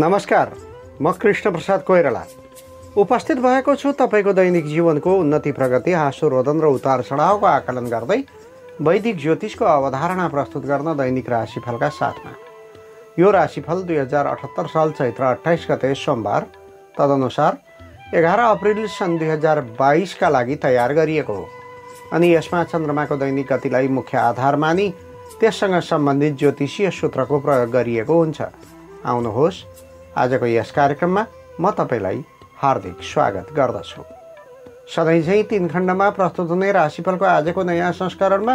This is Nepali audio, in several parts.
नमस्कार म कृष्ण प्रसाद कोइराला। उपस्थित भएको छु तपाईँको दैनिक जीवनको उन्नति प्रगति हाँसोरोधन र उतार चढावको आकलन गर्दै वैदिक ज्योतिषको अवधारणा प्रस्तुत गर्न दैनिक राशिफलका साथमा। यो राशिफल दुई हजार अठहत्तर साल चैत्र अठाइस गते सोमबार तदनुसार एघार अप्रिल सन् दुई हजार बाइसका लागि तयार गरिएको हो। अनि यसमा चन्द्रमाको दैनिक गतिलाई मुख्य आधार मानि त्यससँग सम्बन्धित ज्योतिषीय सूत्रको प्रयोग गरिएको हुन्छ। आउनुहोस् आजको यस कार्यक्रममा म तपाईँलाई हार्दिक स्वागत गर्दछु। सधैँ चाहिँ तिन खण्डमा प्रस्तुत हुने राशिफलको आजको नयाँ संस्करणमा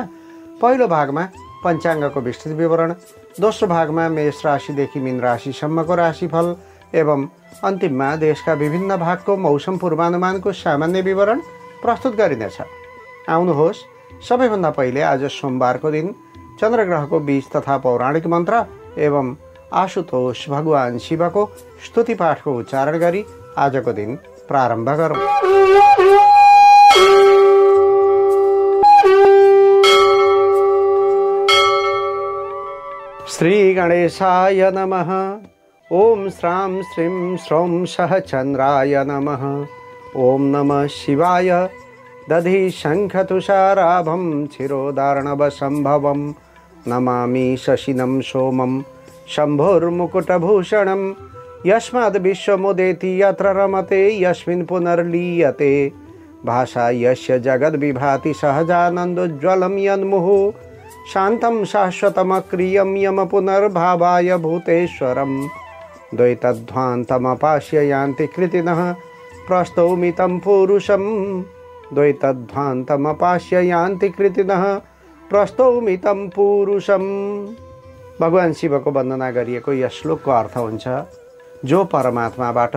पहिलो भागमा पञ्चाङ्गको विस्तृत विवरण दोस्रो भागमा मेष राशिदेखि मिन राशिसम्मको राशिफल एवं अन्तिममा देशका विभिन्न भागको मौसम पूर्वानुमानको सामान्य विवरण प्रस्तुत गरिनेछ। आउनुहोस् सबैभन्दा पहिले आज सोमबारको दिन चन्द्रग्रहको बीज तथा पौराणिक मन्त्र एवं आशुतोष भगवान शिवको स्तुति पाठको उच्चारण गरी आजको दिन प्रारम्भ गरौँ। श्रीगणेशाय नमः। ॐ श्रां श्रीं श्रौं सहचन्द्राय नमः। ॐ नमः शिवाय। दधि शङ्खतुषाराभं चिरोदार्णवसम्भवं नमामि शशिनं सोमं शम्भोर्मुकुटभूषणं यस्माद् विश्वमुदेति यत्र रमते यस्मिन् पुनर्लीयते। भाषा यस्य जगद्विभाति सहजानन्दोज्ज्वलं यन्मुहुः। शान्तं शाश्वतमक्रियं यम पुनर्भावाय भूतेश्वरं द्वैतध्वान्तमपास्य यान्ति कृतिनः, प्रस्तौमितं पुरुषं द्वैतध्वान्तमपास्य यान्ति कृतिनः, प्रस्तौमितं पुरुषम। भगवान् शिवको वन्दना गरिएको यस श्लोकको अर्थ हुन्छ जो परमात्माबाट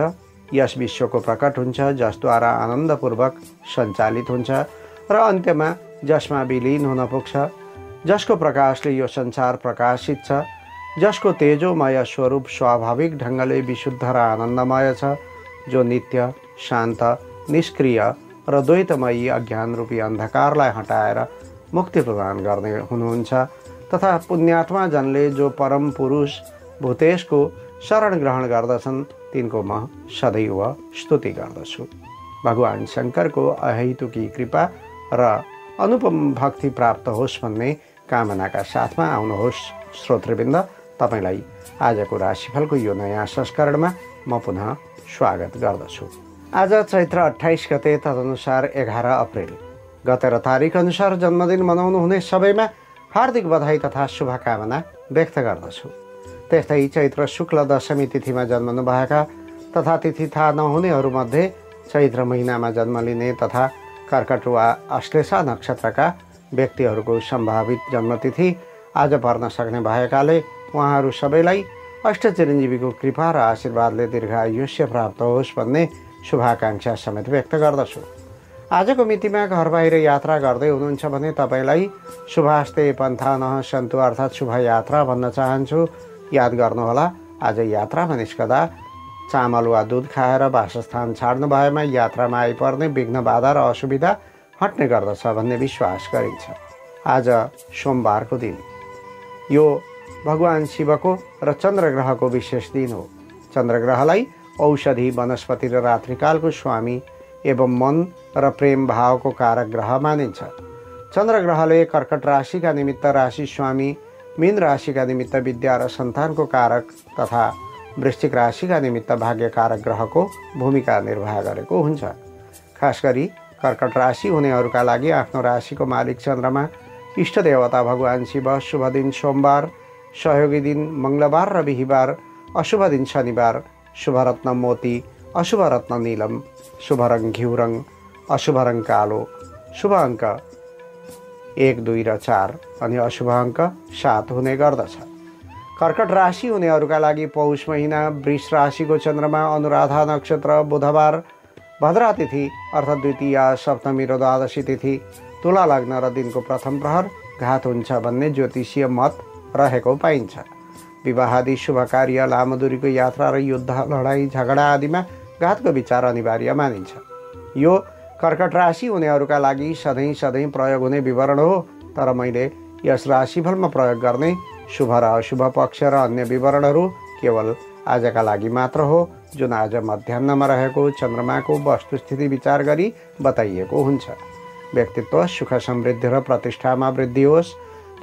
यस विश्वको प्रकट हुन्छ जसद्वारा आनन्दपूर्वक सञ्चालित हुन्छ र अन्त्यमा जसमा विलिन हुन पुग्छ जसको प्रकाशले यो संसार प्रकाशित छ जसको तेजोमय स्वरूप स्वाभाविक ढङ्गले विशुद्ध र आनन्दमय छ जो नित्य शान्त निष्क्रिय र द्वैतमयी अज्ञान रूपी अन्धकारलाई हटाएर मुक्ति प्रदान गर्ने हुनुहुन्छ। तथा पुण्यात्मा जनले जो परम पुरुष भूतेशको शरण ग्रहण गर्दछन् तिनको म सदैव स्तुति गर्दछु। भगवान् शङ्करको अहेतुकी कृपा र अनुपम भक्ति प्राप्त होस् भन्ने कामनाका साथमा आउनुहोस्। श्रोतृवृन्द तपाईँलाई आजको राशिफलको यो नयाँ संस्करणमा म पुनः स्वागत गर्दछु। आज चैत्र अठाइस गते तदनुसार एघार अप्रेल। गत र तारिक अनुसार जन्मदिन मनाउनु हुने सबैमा हार्दिक बधाई तथा शुभकामना व्यक्त गर्दछु। त्यस्तै चैत्र शुक्ल दशमी तिथिमा जन्मनुभएका तथा तिथि थाहा नहुनेहरूमध्ये चैत्र महिनामा जन्म लिने तथा कर्कट वा अश्लेषा नक्षत्रका व्यक्तिहरूको सम्भावित जन्मतिथि आज पर्न सक्ने भएकाले उहाँहरू सबैलाई अष्टचिरञ्जीवीको कृपा र आशीर्वादले दीर्घायुष्य प्राप्त होस् भन्ने शुभाकाङ्क्षा समेत व्यक्त गर्दछु। आजको मितिमा घर बाहिर यात्रा गर्दै हुनुहुन्छ भने तपाईँलाई शुभास्ते पन्थानह सन्तु अर्थात् शुभ यात्रा भन्न चाहन्छु। याद गर्नुहोला आज यात्रामा निस्कदा चामल वा दुध खाएर वासस्थान छाड्नु भएमा यात्रामा आइपर्ने विघ्न बाधा र असुविधा हट्ने गर्दछ भन्ने विश्वास गरिन्छ। आज सोमबारको दिन। यो भगवान् शिवको र चन्द्रग्रहको विशेष दिन हो। चन्द्रग्रहलाई औषधि वनस्पति र रात्रिकालको स्वामी एवं मन र प्रेम भावको कारक ग्रह मानिन्छ चन्द्रग्रहले कर्कट राशिका निमित्त राशि स्वामी मीन राशिका निमित्त विद्या र सन्तानको कारक तथा वृश्चिक राशिका निमित्त भाग्यकारक ग्रहको भूमिका निर्वाह गरेको हुन्छ। खास गरी कर्कट राशि हुनेहरूका लागि आफ्नो राशिको मालिक चन्द्रमा इष्ट देवता भगवान् शिव शुभ दिन सोमबार सहयोगी दिन मङ्गलबार र बिहिबार अशुभ दिन शनिबार शुभरत्न मोती अशुभ रत्न निलम शुभ रङ घिउ रङ अशुभ रङ कालो शुभ अङ्क एक दुई र चार अनि अशुभ अङ्क सात हुने गर्दछ कर्कट राशि हुनेहरूका लागि पौष महिना वृष राशिको चन्द्रमा अनुराधा नक्षत्र बुधबार भद्रा तिथि अर्थात् द्वितीय सप्तमी र द्वादशी तिथि तुला लग्न र दिनको प्रथम प्रहर घात हुन्छ भन्ने ज्योतिषीय मत रहेको पाइन्छ विवाह आदि शुभ कार्य लामो दूरीको यात्रा र युद्ध लडाइँ झगडा आदिमा घातको विचार अनिवार्य मानिन्छ। यो कर्कट राशि हुनेहरूका लागि सधैँ सधैँ प्रयोग हुने विवरण हो तर मैले यस राशिफलमा प्रयोग गर्ने शुभ र अशुभ पक्ष र अन्य विवरणहरू केवल आजका लागि मात्र हो जुन आज मध्याहमा रहेको चन्द्रमाको वस्तुस्थिति विचार गरी बताइएको हुन्छ। व्यक्तित्व सुख समृद्धि र प्रतिष्ठामा वृद्धि होस्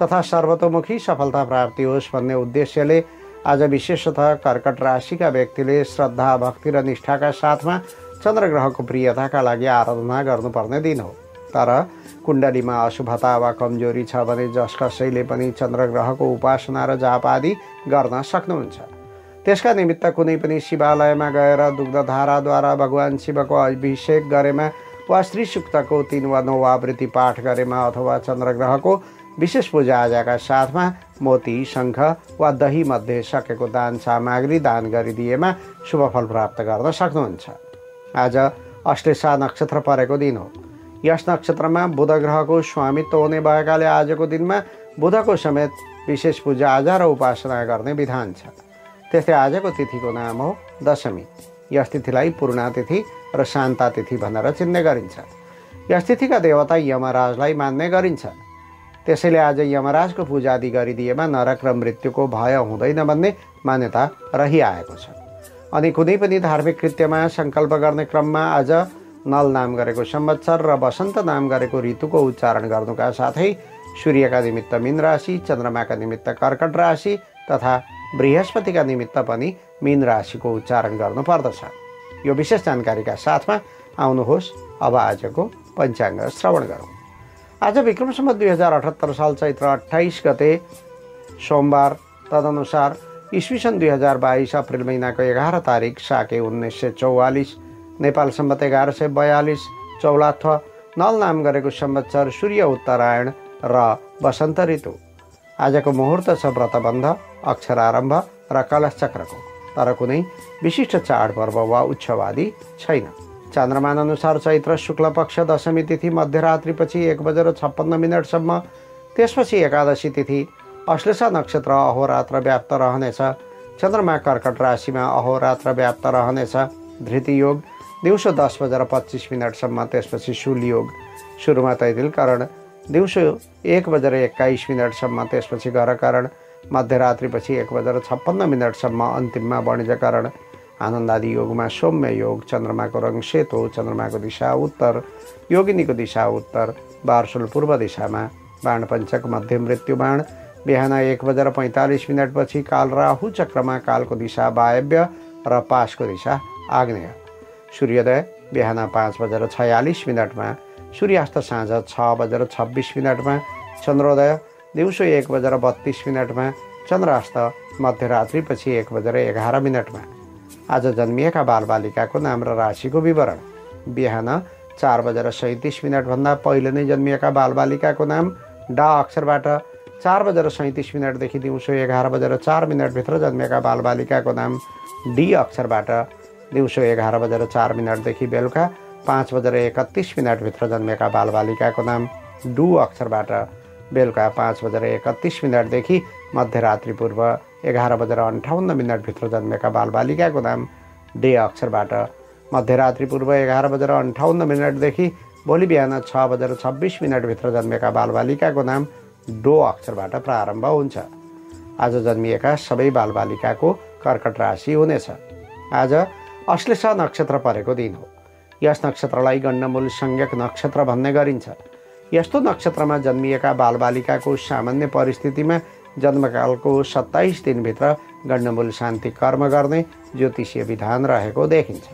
तथा सर्वतोमुखी सफलता प्राप्ति होस् भन्ने उद्देश्यले आज विशेषतः कर्कट राशिका व्यक्तिले श्रद्धा भक्ति र निष्ठाका साथमा चन्द्रग्रहको प्रियताका लागि आराधना गर्नुपर्ने दिन हो। तर कुण्डलीमा अशुभता वा कमजोरी छ भने जस कसैले पनि चन्द्रग्रहको उपासना र जाप आदि गर्न सक्नुहुन्छ। त्यसका निमित्त कुनै पनि शिवालयमा गएर दुग्धधाराद्वारा भगवान् शिवको अभिषेक गरेमा वा श्री सुक्तको तिन वा नौ आवृत्ति पाठ गरेमा अथवा चन्द्रग्रहको विशेष पूजाआजाका साथमा मोती शङ्ख वा दही मध्ये सकेको दान सामग्री दान गरिदिएमा शुभफल प्राप्त गर्न सक्नुहुन्छ। आज अश्लेषा नक्षत्र परेको दिन हो। यस नक्षत्रमा बुध ग्रहको स्वामित्व हुने भएकाले आजको दिनमा बुधको समेत विशेष पूजाआजा र उपासना गर्ने विधान छ। त्यस्तै आजको तिथिको नाम हो दशमी। यस तिथिलाई पूर्णा तिथि र शान्ता तिथि भनेर चिन्ने गरिन्छ। यस तिथिका देवता यमराजलाई मान्ने गरिन्छ। त्यसैले आज यमराजको पूजा आदि गरिदिएमा नरक र मृत्युको भय हुँदैन भन्ने मान्यता रहिआएको छ। अनि कुनै पनि धार्मिक कृत्यमा सङ्कल्प गर्ने क्रममा आज नल नाम गरेको संवत्सर र वसन्त नाम गरेको ऋतुको उच्चारण गर्नुका साथै सूर्यका निमित्त मीन राशि चन्द्रमाका निमित्त कर्कट राशि तथा बृहस्पतिका निमित्त पनि मीन राशिको उच्चारण गर्नुपर्दछ यो विशेष जानकारीका साथमा आउनुहोस् अब आजको पञ्चाङ्ग श्रवण गरौँ। आज विक्रमसम्म दुई हजार अठहत्तर साल चैत्र अठाइस गते सोमबार तदनुसार इस्वी दुई हजार बाइस अप्रेल महिनाको एघार तारिक साके उन्नाइस सय चौवालिस नेपाल सम्बत एघार सय बयालिस चौलाथ नल नाम गरेको संवत्सर सूर्य उत्तरायण र वसन्त ऋतु। आजको मुहुर्त छ व्रतबन्ध अक्षरारम्भ र कलश चक्रको। तर कुनै विशिष्ट चाडपर्व वा उत्सवादी छैन। चन्द्रमान अनुसार चैत्र शुक्ल पक्ष दशमी तिथि मध्यरात्रिपछि एक बजेर छप्पन्न मिनटसम्म त्यसपछि एकादशी तिथि अश्लेषा नक्षत्र अहोरात्र व्याप्त रहनेछ। चन्द्रमा कर्कट राशिमा अहोरात्र व्याप्त रहनेछ। धृति योग दिउँसो दस बजेर पच्चिस मिनटसम्म त्यसपछि शुल योग। सुरुमा तैतिलकरण दिउँसो एक बजेर एक्काइस मिनटसम्म त्यसपछि घरकरण मध्यरात्रिपछि एक बजेर छप्पन्न मिनटसम्म अन्तिममा वाणिज्यकरण आनन्दादि योगमा सौम्य योग चन्द्रमाको रङ सेतो चन्द्रमाको दिशा उत्तर योगिनीको दिशा उत्तर बारसुल पूर्व दिशामा बाण पञ्चक मध्य मृत्यु बाण बिहान एक बजेर पैँतालिस मिनटपछि काल राहु चक्रमा कालको दिशा वायव्य र पासको दिशा आग्नेय। सूर्योदय बिहान पाँच बजेर छयालिस मिनटमा सूर्यास्त साँझ छ बजेर छब्बिस मिनटमा चन्द्रोदय दिउँसो एक बजेर बत्तिस मिनटमा चन्द्रास्त मध्यरात्रिपछि एक बजेर एघार मिनटमा। आज जन्मिएका बालबालिकाको नाम र राशिको विवरण। बिहान चार बजेर सैँतिस मिनटभन्दा पहिले नै जन्मिएका बालबालिकाको नाम डा अक्षरबाट चार बजेर सैँतिस मिनटदेखि दिउँसो एघार बजेर चार मिनटभित्र जन्मिएका बालबालिकाको नाम डी अक्षरबाट दिउँसो एघार बजेर चार मिनटदेखि बेलुका पाँच बजेर एकतिस मिनटभित्र जन्मेका बालबालिकाको नाम डु अक्षरबाट बेलुका पाँच बजेर एकतिस मिनटदेखि मध्यरात्रि पूर्व एघार बजेर अन्ठाउन्न मिनटभित्र जन्मेका बालबालिकाको नाम डे अक्षरबाट मध्यरात्रि पूर्व एघार बजेर अन्ठाउन्न मिनटदेखि भोलि बिहान छ बजेर छब्बिस मिनटभित्र जन्मेका बालबालिकाको नाम डो अक्षरबाट प्रारम्भ हुन्छ। आज जन्मिएका सबै बालबालिकाको कर्कट राशि हुनेछ। आज अश्लेषा नक्षत्र परेको दिन हो। यस नक्षत्रलाई गण्डमूल संज्ञक नक्षत्र भन्ने गरिन्छ। यस्तो नक्षत्रमा जन्मिएका बालबालिकाको सामान्य परिस्थितिमा जन्मकालको सत्ताइस दिनभित्र गण्डमूल शान्ति कर्म गर्ने ज्योतिषीय विधान रहेको देखिन्छ।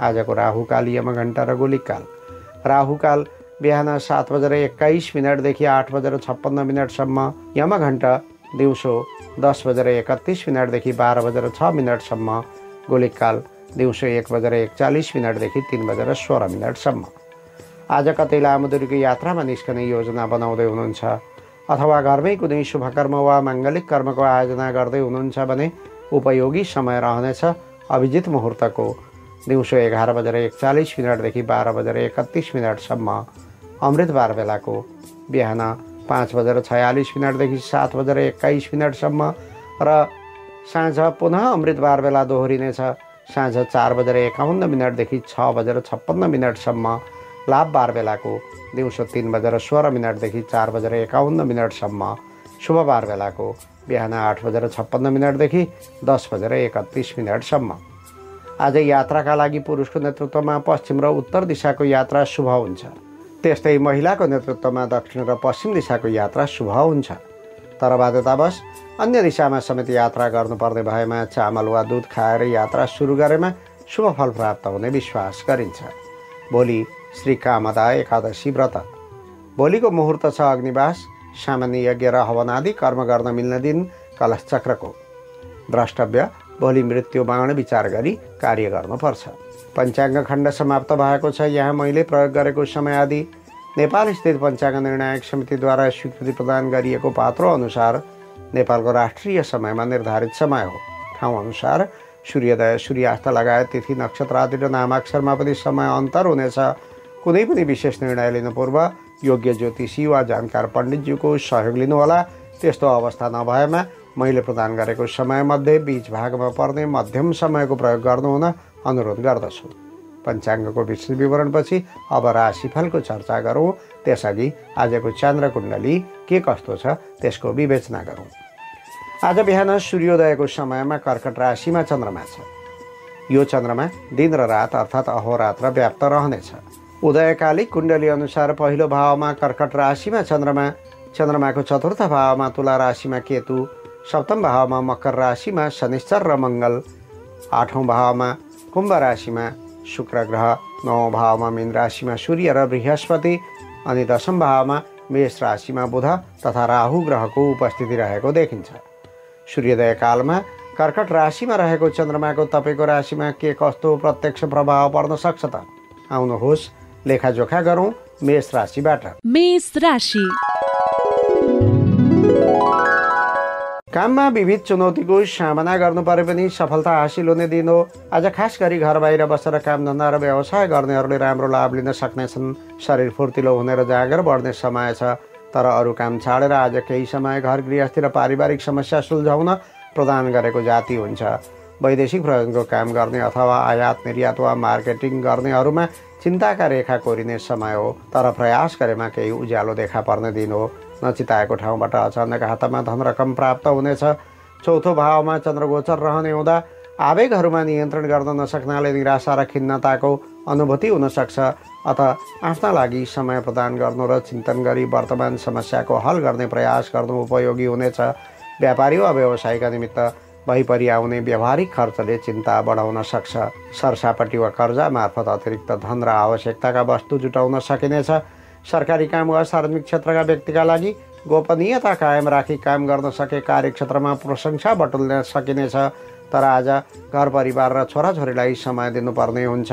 आजको राहुकाल यमघण्टा र गोलिकाल राहुकाल बिहान सात बजेर एक्काइस मिनटदेखि आठ बजेर छप्पन्न मिनटसम्म यमघण्टा दिउँसो दस बजेर एकतिस मिनटदेखि बाह्र बजेर छ मिनटसम्म गोलिकाल दिउँसो एक बजेर एकचालिस मिनटदेखि तिन बजेर सोह्र मिनटसम्म। आज कतै लामो दूरीको यात्रामा निस्कने योजना बनाउँदै हुनुहुन्छ? अथवा घरमै कुनै शुभकर्म वा माङ्गलिक कर्मको आयोजना गर्दै हुनुहुन्छ भने उपयोगी समय रहनेछ। अभिजित मुहुर्तको दिउँसो एघार बजेर एकचालिस मिनटदेखि बाह्र बजेर एकतिस मिनटसम्म। अमृतबार बेलाको बिहान पाँच बजेर छयालिस मिनटदेखि सात बजेर एक्काइस मिनटसम्म र साँझ पुनः अमृतबार बेला दोहोरिनेछ। साँझ चार बजेर एकाउन्न मिनटदेखि छ बजेर छप्पन्न मिनटसम्म। लाभ बार बेलाको दिउँसो तिन बजेर सोह्र मिनटदेखि चार बजेर एकाउन्न मिनटसम्म। शुभबार बेलाको बिहान आठ बजेर छप्पन्न मिनटदेखि दस बजेर एकतिस मिनटसम्म। आज यात्राका लागि पुरुषको नेतृत्वमा पश्चिम र उत्तर दिशाको यात्रा शुभ हुन्छ। त्यस्तै महिलाको नेतृत्वमा दक्षिण र पश्चिम दिशाको यात्रा शुभ हुन्छ। तर बाध्यतावश अन्य दिशामा समेत यात्रा गर्नुपर्ने भएमा चामल वा दुध खाएर यात्रा सुरु गरेमा शुभ फल प्राप्त हुने विश्वास गरिन्छ। भोलि श्री कामदा एकादशी व्रत। भोलिको मुहुर्त छ अग्निवास सामान्य यज्ञ र हवन आदि कर्म गर्न मिल्ने दिन कलश चक्रको द्रष्टव्य भोलि मृत्यु बाण विचार गरी कार्य गर्नुपर्छ। पञ्चाङ्ग खण्ड समाप्त भएको छ। यहाँ मैले प्रयोग गरेको समय आदि नेपाल स्थित पञ्चाङ्ग निर्णायक समितिद्वारा स्वीकृति प्रदान गरिएको पात्रो अनुसार नेपालको राष्ट्रिय समयमा निर्धारित समय हो। ठाउँ अनुसार सूर्योदय सूर्यास्त लगायत तिथि नक्षत्र आदि र नामाक्षरमा पनि समय अन्तर हुनेछ। कुनै पनि विशेष निर्णय लिनु पूर्व योग्य ज्योतिषी वा जानकार पण्डितज्यूको सहयोग लिनुहोला। त्यस्तो अवस्था नभएमा मैले प्रदान गरेको समयमध्ये बिच भागमा पर्ने मध्यम समयको प्रयोग गर्नुहुन अनुरोध गर्दछु। पञ्चाङ्गको विस्तृत विवरणपछि अब राशिफलको चर्चा गरौँ। त्यसअघि आजको चन्द्र कुण्डली के कस्तो छ त्यसको विवेचना गरौँ। आज बिहान सूर्योदयको समयमा कर्कट राशिमा चन्द्रमा छ। यो चन्द्रमा दिन र रात अर्थात् अहोरात्र व्याप्त रहनेछ। उदयकाली कुण्डली अनुसार पहिलो भावमा कर्कट राशिमा चन्द्रमा चन्द्रमाको चतुर्थ भावमा तुला राशिमा केतु सप्तम भावमा मकर राशिमा शनिश्चर र मङ्गल आठौँ भावमा कुम्भ राशिमा शुक्र ग्रह नौ भावमा मीन राशिमा सूर्य र बृहस्पति अनि दशम भावमा मेष राशिमा बुध तथा राहु ग्रहको उपस्थिति रहेको देखिन्छ। सूर्योदय कालमा कर्कट राशिमा रहेको चन्द्रमाको तपाईँको राशिमा के कस्तो प्रत्यक्ष प्रभाव पर्न सक्छ त? आउनुहोस् लेखाजोखा गरौँ मेष राशिबाट मेष राशि। काममा विविध चुनौतीको सामना गर्नु परे पनि सफलता हासिल हुने दिन हो। आज खास गरी घर बाहिर बसेर कामधन्दा र व्यवसाय गर्नेहरूले राम्रो लाभ लिन सक्नेछन्। शरीर फुर्तिलो हुने र जाँगर बढ्ने समय छ। तर अरू काम छाडेर आज केही समय घर गृहस्थी र पारिवारिक समस्या सुल्झाउन प्रदान गरेको जाति हुन्छ। वैदेशिक प्रयोजनको काम गर्ने अथवा आयात निर्यात वा मार्केटिङ गर्नेहरूमा चिन्ताका रेखा कोरिने समय हो। तर प्रयास गरेमा केही उज्यालो देखा पर्ने दिन हो। नचिताएको ठाउँबाट अचानक हातमा धनरकम प्राप्त हुनेछ। चौथो भावमा चन्द्रगोचर रहने हुँदा आवेगहरूमा नियन्त्रण गर्न नसक्नाले निराशा र खिन्नताको अनुभूति हुनसक्छ। अथ आफ्ना लागि समय प्रदान गर्नु र चिन्तन गरी वर्तमान समस्याको हल गर्ने प्रयास गर्नु उपयोगी हुनेछ। व्यापारी वा व्यवसायका निमित्त भइपरि आउने व्यावहारिक खर्चले चिन्ता बढाउन सक्छ। सरसापट्टि वा कर्जा मार्फत अतिरिक्त धन र आवश्यकताका वस्तु जुटाउन सकिनेछ। सरकारी काम वा सार्वजनिक क्षेत्रका व्यक्तिका लागि गोपनीयता कायम राखी काम गर्न सके कार्यक्षेत्रमा प्रशंसा बटुल्न सकिनेछ। तर आज घर परिवार र छोराछोरीलाई समय दिनुपर्ने हुन्छ।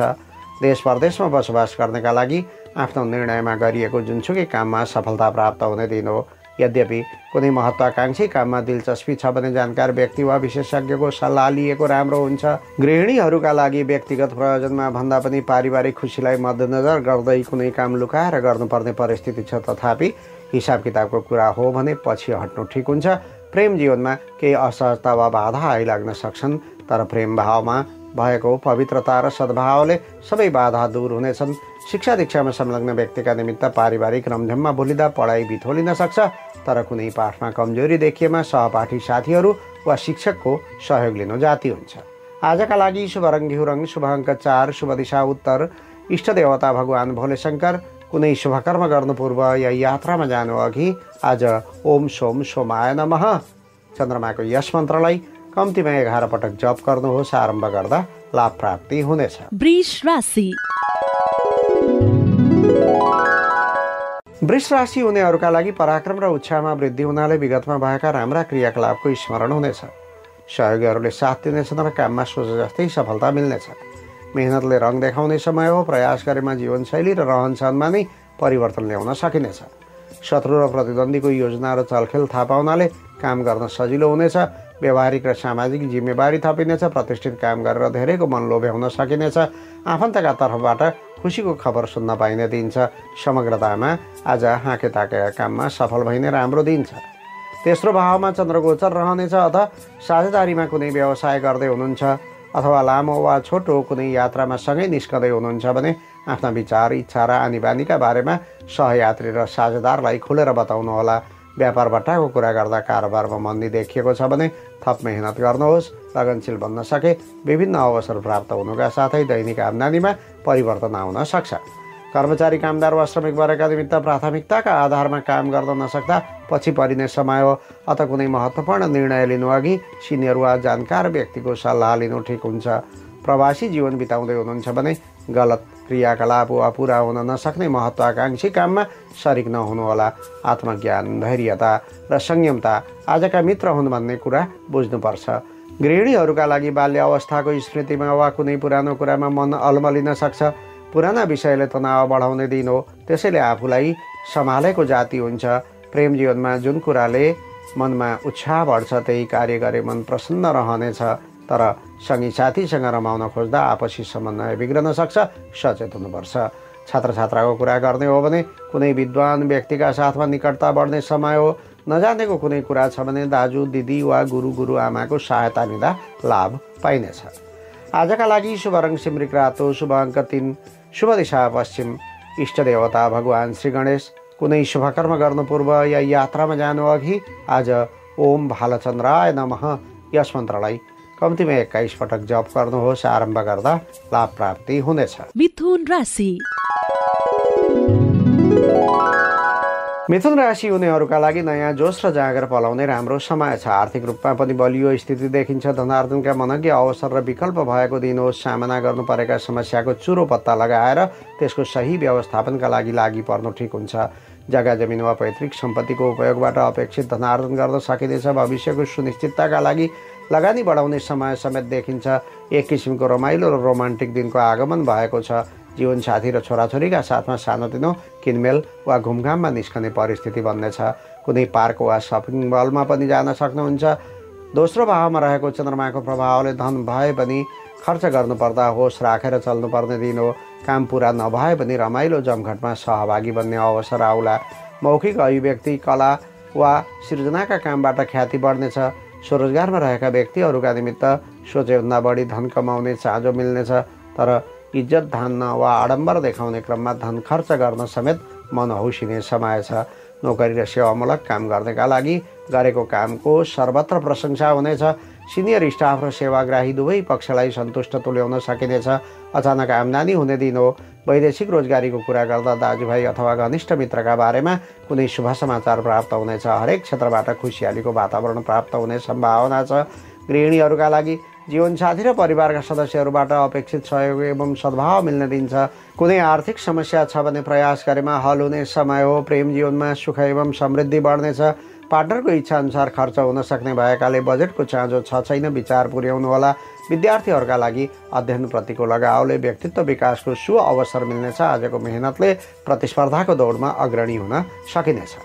देश परदेशमा बसोबास गर्नेका लागि आफ्नो निर्णयमा गरिएको जुनसुकै काममा सफलता प्राप्त हुने दिन हो। यद्यपि कुनै महत्त्वाकाङ्क्षी काममा दिलचस्पी छ भने जानकार व्यक्ति वा विशेषज्ञको सल्लाह लिएको राम्रो हुन्छ। गृहिणीहरूका लागि व्यक्तिगत प्रयोजनमा भन्दा पनि पारिवारिक खुसीलाई मध्यनजर गर्दै कुनै काम लुकाएर गर्नुपर्ने परिस्थिति छ। तथापि हिसाब किताबको कुरा हो भने पछि हट्नु ठिक हुन्छ। प्रेम जीवनमा केही असहजता वा बाधा आइलाग्न सक्छन् तर प्रेम भावमा भएको पवित्रता र सद्भावले सबै बाधा दूर हुनेछन्। शिक्षा दीक्षामा संलग्न व्यक्तिका निमित्त पारिवारिक रमझममा भुलिँदा पढाइ बिथोलिन सक्छ तर कुनै पाठमा कमजोरी देखिएमा सहपाठी साथीहरू वा शिक्षकको सहयोग लिनु जाति हुन्छ। आजका लागि शुभ रङ शुभ अङ्क चार शुभ दिशा उत्तर। इष्ट देवता भगवान् भोले शङ्कर कुनै शुभकर्म गर्नु पूर्व या यात्रामा जानु अघि आज ओम सोम सोमाय नमः। चन्द्रमाको यस मन्त्रलाई कम्तीमा एघार पटक जप गर्नुहोस् आरम्भ गर्दा लाभ प्राप्ति हुनेछ। वृष राशि हुनेहरूका लागि पराक्रम र उत्साहमा वृद्धि हुनाले विगतमा भएका राम्रा क्रियाकलापको स्मरण हुनेछ। सहयोगीहरूले साथ दिनेछन् र काममा सोचे जस्तै सफलता मिल्नेछ। मेहनतले रङ देखाउने समय हो प्रयास गरेमा जीवनशैली र रहनसहनमा नै परिवर्तन ल्याउन सकिनेछ। शत्रु र प्रतिद्वन्दीको योजना र चलखेल थाहा पाउनाले काम गर्न सजिलो हुनेछ। व्यवहारिक र सामाजिक जिम्मेवारी थपिनेछ प्रतिष्ठित काम गरेर धेरैको मन लोभ्याउन सकिनेछ आफन्तका तर्फबाट खुसीको खबर सुन्न पाइने दिन्छ। समग्रतामा आज हाँके ताकेका काममा सफल भइने राम्रो दिन छ तेस्रो भावमा चन्द्रगोचर रहनेछ अथ साझेदारीमा कुनै व्यवसाय गर्दै हुनुहुन्छ अथवा लामो वा छोटो कुनै यात्रामा सँगै निस्कँदै हुनुहुन्छ भने आफ्ना विचार इच्छा र आनी बानीका बारेमा सहयात्री र साझेदारलाई खुलेर बताउनुहोला। व्यापार भट्टाको कुरा गर्दा कारोबारमा मन्दी देखिएको छ भने थप मेहनत गर्नुहोस्। लगनशील बन्न सके विभिन्न अवसर प्राप्त हुनुका साथै दैनिक आम्दानीमा परिवर्तन आउन सक्छ। कर्मचारी कामदार वा श्रमिक वर्गका निमित्त प्राथमिकताका आधारमा काम गर्न नसक्दा पछि परिने समय हो। अथवा कुनै महत्त्वपूर्ण निर्णय लिनु अघि सिनियर वा जानकार व्यक्तिको सल्लाह लिनु ठिक हुन्छ। प्रवासी जीवन बिताउँदै हुनुहुन्छ भने गलत क्रियाकलाप वा पुरा हुन नसक्ने महत्त्वाकाङ्क्षी काममा सरिक नहुनुहोला। आत्मज्ञान धैर्यता र संयमता आजका मित्र हुन् भन्ने कुरा बुझ्नुपर्छ। गृहिणीहरूका लागि बाल्य अवस्थाको स्मृतिमा वा कुनै पुरानो कुरामा मन अल्मलिन सक्छ। पुराना विषयले तनाव बढाउने दिन हो। त्यसैले आफूलाई सम्हालेको जाति हुन्छ। प्रेम जीवनमा जुन कुराले मनमा उत्साह बढ्छ त्यही कार्य गरे मन प्रसन्न रहनेछ। तर सँगै साथीसँग रमाउन खोज्दा आपसी समन्वय बिग्रन सक्छ सचेत हुनुपर्छ छात्र छात्राको कुरा गर्ने हो भने कुनै विद्वान व्यक्तिका साथमा निकटता बढ्ने समय हो। नजानेको कुनै कुरा छ भने दाजु दिदी वा गुरु गुरुआमाको सहायता लिँदा लाभ पाइनेछ। आजका लागि शुभ रङ सिमरिक रातो शुभ अङ्क तिन। शुभ दिशा पश्चिम। इष्ट देवता भगवान् श्री गणेश। कुनै शुभकर्म गर्नु पूर्व या यात्रामा जानु अघि आज ओम भालचन्द्राय नमः। यस मन्त्रलाई कम्तीमा एक्काइस पटक जप गर्नुहोस् आरम्भ गर्दा लाभ प्राप्ति हुनेछ। मिथुन राशि। मिथुन राशि हुनेहरूका लागि नयाँ जोस र जाँगर पलाउने राम्रो समय छ। आर्थिक रूपमा पनि बलियो स्थिति देखिन्छ। धनार्जनका मनज्ञ अवसर र विकल्प भएको दिन हो सामना गर्नु परेका समस्याको चुरो पत्ता लगाएर त्यसको सही व्यवस्थापनका लागि लागि पर्नु ठिक हुन्छ। जग्गा जमिन वा पैतृक सम्पत्तिको उपयोगबाट अपेक्षित धनार्जन गर्न सकिनेछ। भविष्यको सुनिश्चितताका लागि लगानी बढाउने समय समेत देखिन्छ। एक किसिमको रमाइलो र रोमान्टिक दिनको आगमन भएको छ। जीवनसाथी र छोराछोरीका साथमा सानोतिनो किनमेल वा घुमघाममा निस्कने परिस्थिति बन्नेछ। कुनै पार्क वा सपिङ मलमा पनि जान सक्नुहुन्छ। दोस्रो भावमा रहेको चन्द्रमाको प्रभावले धन भए पनि खर्च गर्नुपर्दा होस राखेर चल्नुपर्ने दिन हो। काम पुरा नभए पनि रमाइलो जमघटमा सहभागी बन्ने अवसर आउला। मौखिक अभिव्यक्ति कला वा सृजनाका कामबाट ख्याति बढ्नेछ। स्वरोजगारमा रहेका व्यक्तिहरूका निमित्त सोचेभन्दा बढी धन कमाउने चाँजो मिल्नेछ तर इज्जत धान्न वा आडम्बर देखाउने क्रममा धन खर्च गर्न समेत मन हौसिने समय छ। नोकरी र सेवामूलक काम गर्नेका लागि गरेको कामको सर्वत्र प्रशंसा हुनेछ। सिनियर स्टाफ र सेवाग्राही दुवै पक्षलाई सन्तुष्ट तुल्याउन सकिनेछ। अचानक आम्दानी हुने दिन हो वैदेशिक रोजगारीको कुरा गर्दा दाजुभाइ अथवा घनिष्ठ मित्रका बारेमा कुनै शुभ समाचार प्राप्त हुनेछ। हरेक क्षेत्रबाट खुसियालीको वातावरण प्राप्त हुने सम्भावना छ। गृहिणीहरूका लागि जीवनसाथी र परिवारका सदस्यहरूबाट अपेक्षित सहयोग एवं सद्भाव मिल्न दिन्छ। कुनै आर्थिक समस्या छ भने प्रयास गरेमा हल हुने समय हो। प्रेम जीवनमा सुख एवं समृद्धि बढ्नेछ। पार्टनरको इच्छाअनुसार खर्च हुन सक्ने भएकाले बजेटको चाँजो छ छैन विचार पुर्याउनु होला विद्यार्थीहरूका लागि अध्ययनप्रतिको लगावले व्यक्तित्व विकासको सु अवसर मिल्नेछ। आजको मेहनतले प्रतिस्पर्धाको दौडमा अग्रणी हुन सकिनेछ।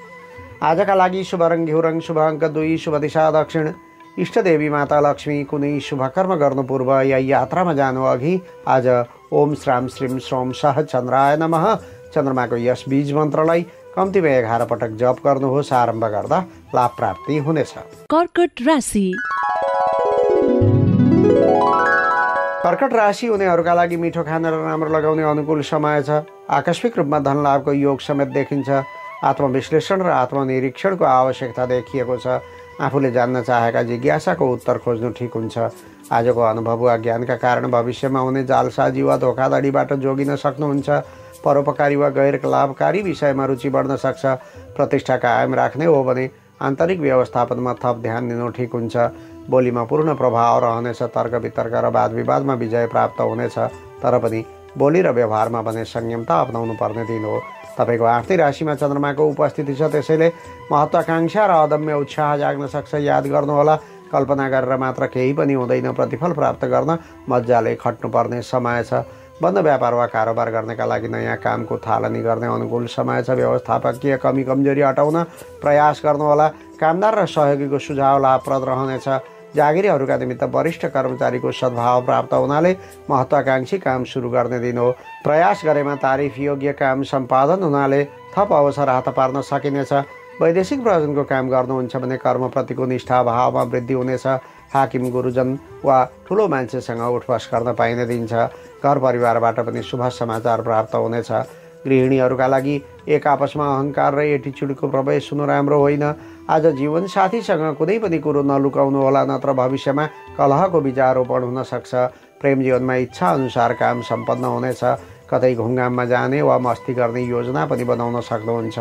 आजका लागि शुभ रङ घिउ शुभ अङ्क दुई शुभ दिशा दक्षिण। इष्टदेवी माता लक्ष्मी कुनै शुभकर्म गर्नु पूर्व या यात्रामा जानु अघि आज ओम श्राम श्रीम श्रोम सह चन्द्राय नमः। चन्द्रमाको यस बीज मन्त्रलाई कम्तीमा एघार पटक जप गर्नुहोस् आरम्भ गर्दा लाभ प्राप्ति हुनेछ। कर्कट राशि। कर्कट राशि हुनेहरूका लागि मिठो खाना र राम्रो लगाउने अनुकूल समय छ। आकस्मिक रूपमा धन लाभको योग समेत देखिन्छ। आत्मविश्लेषण र आत्मनिरीक्षणको आवश्यकता देखिएको छ। आफूले जान्न चाहेका जिज्ञासाको उत्तर खोज्नु ठिक हुन्छ। आजको अनुभव वा ज्ञानका कारण भविष्यमा हुने जालसाजी वा धोकाधडीबाट जोगिन सक्नुहुन्छ। परोपकारी वा गैर लाभकारी विषयमा रुचि बढ्न सक्छ। प्रतिष्ठा कायम राख्ने हो भने आन्तरिक व्यवस्थापनमा थप ध्यान दिनु ठिक हुन्छ। बोलीमा पूर्ण प्रभाव रहनेछ तर्क वितर्क र वाद विवादमा विजय प्राप्त हुनेछ। तर पनि बोली र व्यवहारमा भने संयमता अप्नाउनु पर्ने दिन हो। तपाईँको आफ्नै राशिमा चन्द्रमाको उपस्थिति छ त्यसैले महत्त्वाकाङ्क्षा र अदम्य उत्साह जाग्न सक्छ। याद गर्नुहोला कल्पना गरेर मात्र केही पनि हुँदैन। प्रतिफल प्राप्त गर्न मजाले खट्नुपर्ने समय छ। बन्द व्यापार वा कारोबार गर्नका लागि नयाँ कामको थालनी गर्ने अनुकूल समय छ। व्यवस्थापकीय कमी कमजोरी हटाउन प्रयास गर्नुहोला। कामदार र सहयोगीको सुझाव लाभप्रद रहनेछ। जागिरीहरूका निमित्त वरिष्ठ कर्मचारीको सद्भाव प्राप्त हुनाले महत्त्वाकाङ्क्षी काम सुरु गर्ने दिन हो। प्रयास गरेमा तारिफ योग्य काम सम्पादन हुनाले थप अवसर हात पार्न सकिनेछ। वैदेशिक प्रयोजनको काम गर्नुहुन्छ भने कर्मप्रतिको निष्ठा भावमा वृद्धि हुनेछ। हाकिम गुरुजन वा ठुलो मान्छेसँग उठबस गर्न पाइने दिन्छ। घर परिवारबाट पनि शुभ समाचार प्राप्त हुनेछ। गृहिणीहरूका लागि एक आपसमा अहङ्कार र एटिच्युडको प्रवेश हुनु राम्रो होइन। आज जीवनसाथीसँग कुनै पनि कुरो नलुकाउनु होला नत्र भविष्यमा कलहको बिजारोपण हुन सक्छ। प्रेम जीवनमा इच्छा अनुसार काम सम्पन्न हुनेछ। कतै घुमघाममा जाने वा मस्ती गर्ने योजना पनि बनाउन सक्नुहुन्छ।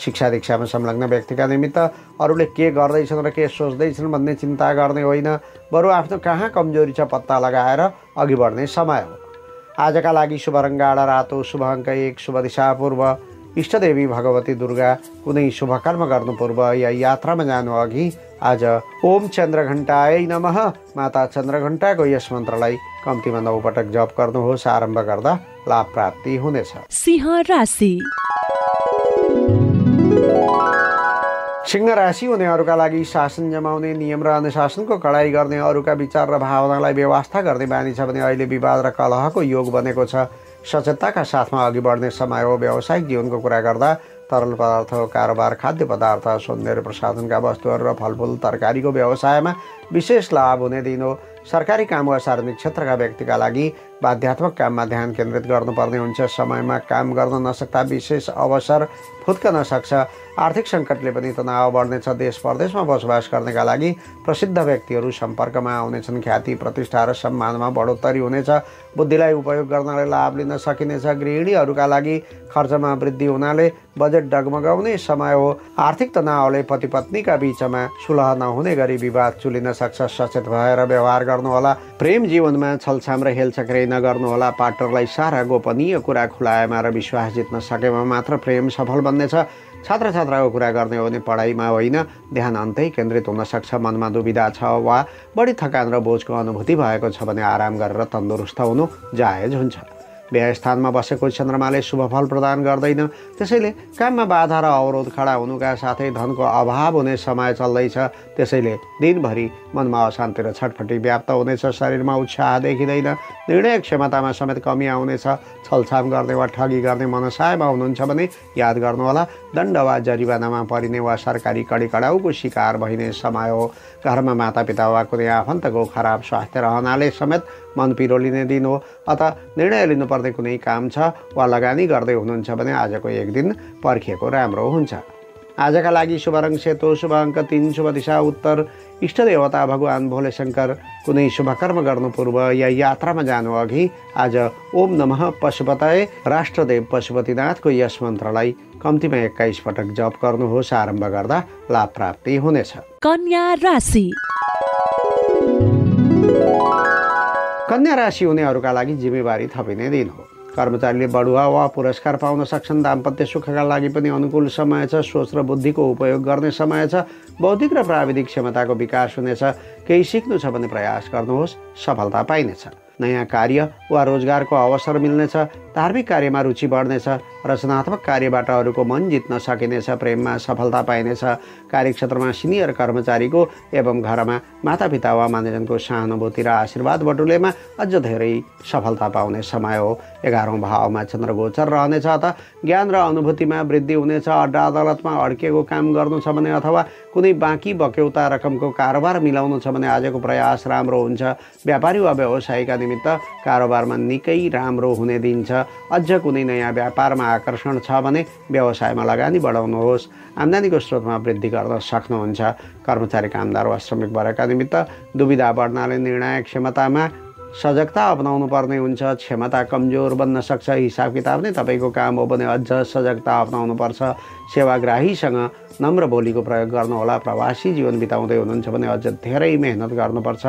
शिक्षा दीक्षामा संलग्न व्यक्तिका निमित्त अरूले के गर्दैछन् र के सोच्दैछन् भन्ने चिन्ता गर्ने होइन। बरु आफ्नो कहाँ कमजोरी छ पत्ता लगाएर अघि बढ्ने समय हो। आजका लागि शुभ रङ्गाडा रातो शुभ अङ्क एक शुभ दिशा पूर्व इष्टदेवी भगवती दुर्गा कुनै शुभ कर्म गर्नु पूर्व या यात्रामा जानु अघि आज ओम चन्द्रघण्टाय नमः। माता चन्द्रघण्टाको यस मन्त्रलाई कम्तीमा नौ पटक जप गर्नुहोस्। आरम्भ गर्दा लाभ प्राप्ति हुनेछ। सिंह राशि। सिंह राशि हुनेहरूका लागि शासन जमाउने नियम र अनुशासनको कडाइ गर्ने अरूका विचार र भावनालाई व्यवस्था गर्ने बानी छ भने अहिले विवाद र कलहको योग बनेको छ। सचेतताका साथमा अघि बढ्ने समय हो। व्यावसायिक जीवनको कुरा गर्दा तरल पदार्थ कारोबार खाद्य पदार्थ सौन्दर्य प्रसाधनका वस्तुहरू र फलफुल तरकारीको व्यवसायमा विशेष लाभ हुने दिन हो। सरकारी काम वा सार्वजनिक क्षेत्रका व्यक्तिका लागि बाध्यात्मक काममा ध्यान केन्द्रित गर्नुपर्ने हुन्छ। समयमा काम गर्न नसक्दा विशेष अवसर फुत्कन सक्छ। आर्थिक सङ्कटले पनि तनाव बढ्नेछ। देश परदेशमा बसोबास गर्नेका लागि प्रसिद्ध व्यक्तिहरू सम्पर्कमा आउनेछन्। ख्याति प्रतिष्ठा र सम्मानमा बढोत्तरी हुनेछ। बुद्धिलाई उपयोग गर्नले लाभ लिन सकिनेछ। गृहिणीहरूका लागि खर्चमा वृद्धि हुनाले बजेट डगमगाउने समय हो। आर्थिक तनावले पति पत्नीका बिचमा सुलह नहुने गरी विवाद चुलिन सक्छ। सचेत भएर व्यवहार गर्नुहोला। प्रेम जीवनमा छलछाम र हेलचक्रे नगर्नुहोला। पार्टनरलाई सारा गोपनीय कुरा खुलाएमा र विश्वास जित्न सकेमा मात्र प्रेम सफल बन्नेछ। छात्र छात्राको कुरा गर्ने हो भने पढाइमा होइन ध्यान अन्तै केन्द्रित हुन सक्छ मनमा दुविधा छ वा बढी थकान र बोझको अनुभूति भएको छ भने आराम गरेर तन्दुरुस्त हुनु जायज हुन्छ। व्ययस्थानमा बसेको चन्द्रमाले शुभ फल प्रदान गर्दैन। त्यसैले काममा बाधा र अवरोध खडा हुनुका साथै धनको अभाव हुने समय चल्दैछ। त्यसैले दिनभरि मनमा अशान्ति र छटपट्टि व्याप्त हुनेछ। शरीरमा उत्साह देखिँदैन। निर्णय क्षमतामा समेत कमी आउनेछ। छलछाम गर्ने वा ठगी गर्ने मनसायमा हुनुहुन्छ भने याद गर्नुहोला दण्ड वा जरिवानामा परिने वा सरकारी कडी कडाउको शिकार भइने समय हो। घरमा मातापिता वा कुनै आफन्तको खराब स्वास्थ्य रहनाले समेत मन पिरोलिने दिन हो। अत निर्णय लिनुपर्ने कुनै काम छ वा लगानी गर्दै हुनुहुन्छ भने आजको एक दिन पर्खिएको राम्रो हुन्छ। आजका लागि शुभ रङ सेतो शुभ अङ्क तिन शुभ दिशा उत्तर इष्ट देवता भगवान् भोले शङ्कर कुनै शुभ कर्म गर्नु पूर्व या यात्रामा जानु अघि आज ओम नमः पशुपतय राष्ट्रदेव पशुपतिनाथको यस मन्त्रलाई कम्तीमा एक्काइस पटक जप गर्नुहोस् आरम्भ गर्दा लाभ प्राप्ति हुनेछ। कन्या राशि। कन्या राशि हुनेहरूका लागि जिम्मेवारी थपिने दिन हो। कर्मचारीले बढुवा वा पुरस्कार पाउन सक्छन्। दाम्पत्य सुखका लागि पनि अनुकूल समय छ। सोच र बुद्धिको उपयोग गर्ने समय छ। बौद्धिक र प्राविधिक क्षमताको विकास हुनेछ। केही सिक्नु छ भने प्रयास गर्नुहोस्। सफलता पाइनेछ। नयाँ कार्य वा रोजगारको अवसर मिल्नेछ। धार्मिक कार्यमा रुचि बढ्नेछ रचनात्मक कार्यबाट अरूको मन जित्न सकिनेछ प्रेममा सफलता पाइनेछ। कार्यक्षेत्रमा सिनियर कर्मचारीको एवं घरमा मातापिता वा मानिजनको सहानुभूति र आशीर्वाद बटुलेमा अझ धेरै सफलता पाउने समय हो। एघारौँ भावमा चन्द्रगोचर रहनेछ अत ज्ञान र अनुभूतिमा वृद्धि हुनेछ अड्डा अदालतमा अड्किएको काम गर्नु छ भने अथवा कुनै बाँकी बक्यौता रकमको कारोबार मिलाउनु छ भने आजको प्रयास राम्रो हुन्छ। व्यापारी वा व्यवसायीका निमित्त कारोबारमा निकै राम्रो हुने दिन छ। अझ कुनै नयाँ व्यापारमा आकर्षण छ भने व्यवसायमा लगानी बढाउनुहोस्। आम्दानीको स्रोतमा वृद्धि गर्न सक्नुहुन्छ। कर्मचारी कामदार वा श्रमिक वर्गका निमित्त दुविधा बढ्नाले निर्णायक क्षमतामा सजगता अपनाउनु पर्ने हुन्छ क्षमता कमजोर बन्न सक्छ हिसाब किताब नै तपाईँको काम हो भने अझ सजगता अप्नाउनुपर्छ सेवाग्राहीसँग नम्र बोलीको प्रयोग गर्नुहोला प्रवासी जीवन बिताउँदै हुनुहुन्छ भने अझ धेरै मेहनत गर्नुपर्छ।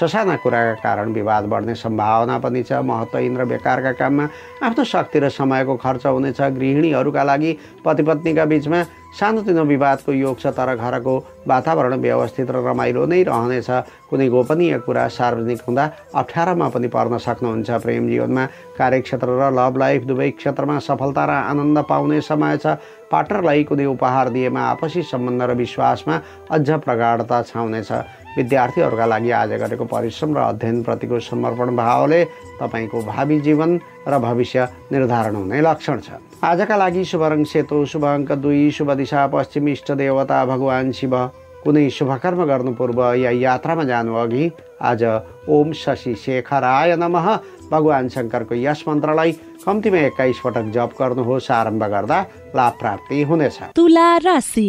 ससाना कुराका कारण विवाद बढ्ने सम्भावना पनि छ। महत्त्वहीन र बेकारका काममा आफ्नो शक्ति र समयको खर्च हुनेछ। गृहिणीहरूका लागि पति पत्नीका बिचमा सानोतिनो विवादको योग छ तर घरको वातावरण व्यवस्थित र रमाइलो नै रहनेछ। कुनै गोपनीय कुरा सार्वजनिक हुँदा अप्ठ्यारोमा पनि पर्न सक्नुहुन्छ। प्रेम जीवनमा कार्यक्षेत्र र लभ लाइफ दुवै क्षेत्रमा सफलता र आनन्द पाउने समय छ। पार्टनरलाई कुनै उपहार दिएमा आपसी सम्बन्ध र विश्वासमा अझ प्रगाढता छाउनेछ। विद्यार्थीहरूका लागि आज गरेको परिश्रम र अध्ययनप्रतिको समर्पण भावले तपाईँको भावी जीवन र भविष्य निर्धारण हुने लक्षण छ। आजका लागि शुभ रङ सेतो शुभ अङ्क दुई शुभ दिशा पश्चिम इष्ट देवता भगवान् शिव। कुनै शुभकर्म गर्नु पूर्व या यात्रामा जानु अघि आज ओम शशि शेखराय नमः। भगवान् शङ्करको यस मन्त्रलाई कम्तीमा एक्काइस पटक जप गर्नुहोस्। आरम्भ गर्दा लाभ प्राप्ति हुनेछ। तुला राशि।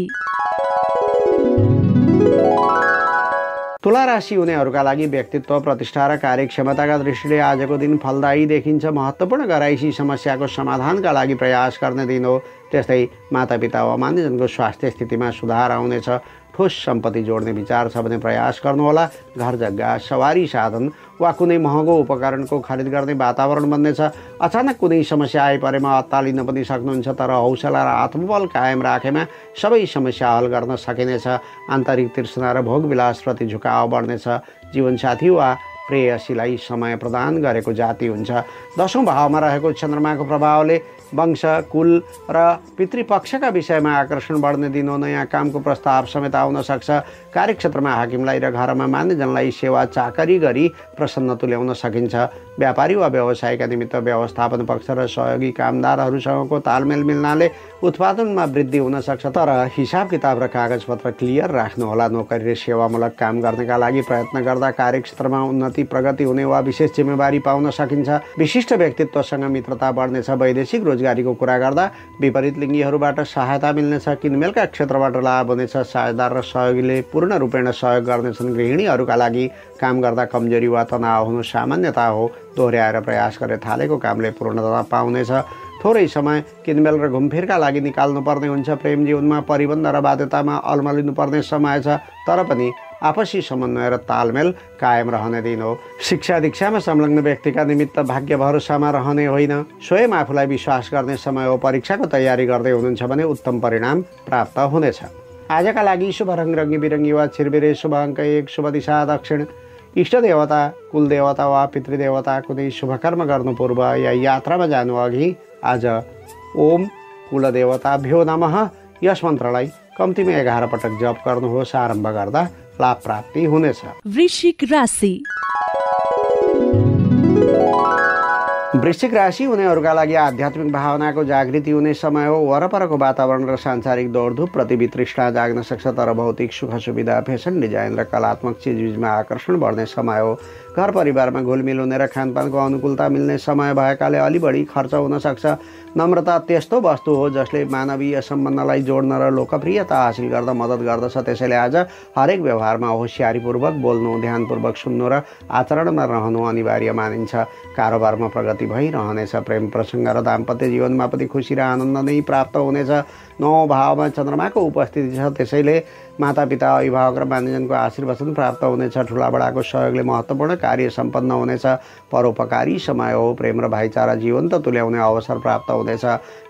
तुला राशि हुनेहरूका लागि व्यक्तित्व प्रतिष्ठा र कार्यक्षमताका दृष्टिले आजको दिन फलदायी देखिन्छ। महत्त्वपूर्ण गराइसी समस्याको समाधानका लागि प्रयास गर्ने दिन हो। त्यस्तै मातापिता वा मान्यजनको स्वास्थ्य स्थितिमा सुधार आउनेछ। ठोस सम्पत्ति जोड्ने विचार छ भने प्रयास गर्नुहोला। घर जग्गा सवारी साधन वा कुनै महँगो उपकरणको खरिद गर्ने वातावरण बन्नेछ। अचानक कुनै समस्या आइपरेमा अत्तालिन पनि सक्नुहुन्छ तर हौसला र आत्मबल कायम राखेमा सबै समस्या हल गर्न सकिनेछ। आन्तरिक तृष्णा र भोगविलासप्रति झुकाव बढ्नेछ। जीवनसाथी वा प्रेयसीलाई समय प्रदान गरेको जाति हुन्छ। दसौँ भावमा रहेको चन्द्रमाको प्रभावले वंश कुल र पितृपक्षका विषयमा आकर्षण बढ्ने दिन नयाँ कामको प्रस्ताव समेत आउन सक्छ। कार्यक्षेत्रमा हाकिमलाई र घरमा मान्यजनलाई सेवा चाकरी गरी प्रसन्न तुल्याउन सकिन्छ। व्यापारी वा व्यवसायका निमित्त व्यवस्थापन पक्ष र सहयोगी कामदारहरूसँगको तालमेल मिल्नाले उत्पादनमा वृद्धि हुन सक्छ तर हिसाब किताब र कागजपत्र क्लियर राख्नुहोला। नोकरी र सेवामूलक काम गर्नका लागि प्रयत्न गर्दा कार्यक्षेत्रमा उन्नति प्रगति हुने वा विशेष जिम्मेवारी पाउन सकिन्छ। विशिष्ट व्यक्तित्वसँग मित्रता बढ्नेछ। वैदेशिक रोजगारीको कुरा गर्दा विपरीत लिङ्गीहरूबाट सहायता मिल्नेछ किनमेलका क्षेत्रबाट लाभ हुनेछ साझेदार र सहयोगीले पूर्ण रूपेण सहयोग गर्नेछन् गृहिणीहरूका लागि काम गर्दा कमजोरी वा तनाव हुनु सामान्यता हो। दोहोऱ्याएर प्रयास गरे थालेको कामले पूर्णता पाउनेछ। थोरै समय किनमेल र घुमफिरका लागि निकाल्नुपर्ने हुन्छ। प्रेम जीवनमा परिबन्ध र बाध्यतामा अल्मलिनुपर्ने समय छ तर पनि आपसी समन्वय र तालमेल कायम रहने दिन हो। शिक्षा दीक्षामा संलग्न व्यक्तिका निमित्त भाग्य भरोसामा रहने होइन। स्वयं आफूलाई विश्वास गर्ने समय हो परीक्षाको तयारी गर्दै हुनुहुन्छ भने उत्तम परिणाम प्राप्त हुनेछ। आजका लागि शुभ रङ रङ्गी बिरङ्गी वा छिरबिरे शुभ अङ्क एक शुभ दिशा दक्षिण। इष्ट देवता कुलदेवता वा पितृदेवता कुनै शुभकर्म गर्नु पूर्व या यात्रामा जानु अघि आज ओम कुलदेवताभ्यो नमः। यस मन्त्रलाई कम्तीमा एघार पटक जप गर्नुहोस् आरम्भ गर्दा लाभ प्राप्ति हुनेछ। वृश्चिक राशि। वृश्चिक राशि हुनेहरूका लागि आध्यात्मिक भावनाको जागृति हुने समय हो। वरपरको वातावरण र सांसारिक दौडधुप प्रति वितृष्णा जाग्न सक्छ तर भौतिक सुख सुविधा फेसन डिजाइन र कलात्मक चिजबिजमा आकर्षण बढ्ने समय हो। घर परिवारमा घुलमिल हुने र खानपानको अनुकूलता मिल्ने समय भएकाले अलि बढी खर्च हुन सक्छ। नम्रता त्यस्तो वस्तु हो जसले मानवीय सम्बन्धलाई जोड्न र लोकप्रियता हासिल गर्दा मद्दत गर्दछ। त्यसैले आज हरेक व्यवहारमा होसियारीपूर्वक बोल्नु ध्यानपूर्वक सुन्नु र आचरणमा रहनु अनिवार्य मानिन्छ। कारोबारमा प्रगति भइरहनेछ प्रेम प्रसङ्ग र दाम्पत्य जीवनमा पनि खुसी र आनन्द नै प्राप्त हुनेछ नौ भावमा चन्द्रमाको उपस्थिति छ त्यसैले मातापिता अभिभावक र मान्यजनको आशीर्वचन प्राप्त हुनेछ ठुलाबडाको सहयोगले महत्त्वपूर्ण कार्य सम्पन्न हुनेछ परोपकारी समय हो प्रेम र भाइचारा जीवन्त तुल्याउने अवसर प्राप्त हुनेछ